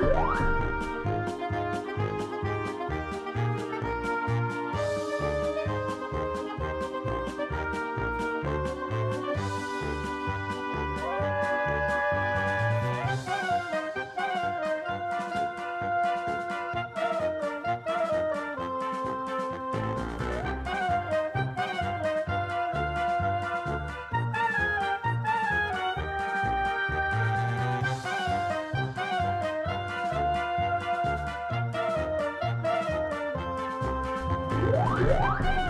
Bye. Música